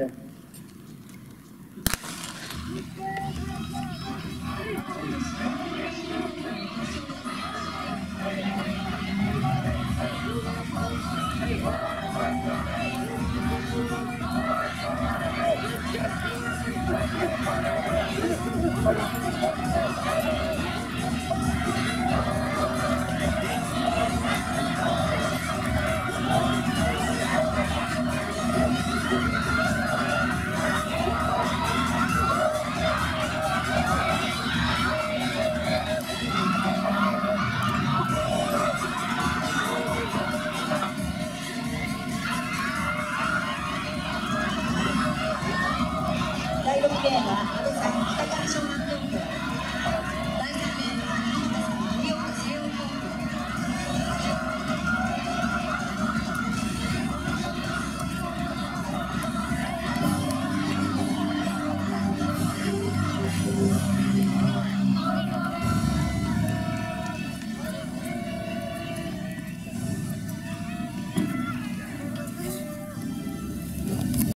せ第么好。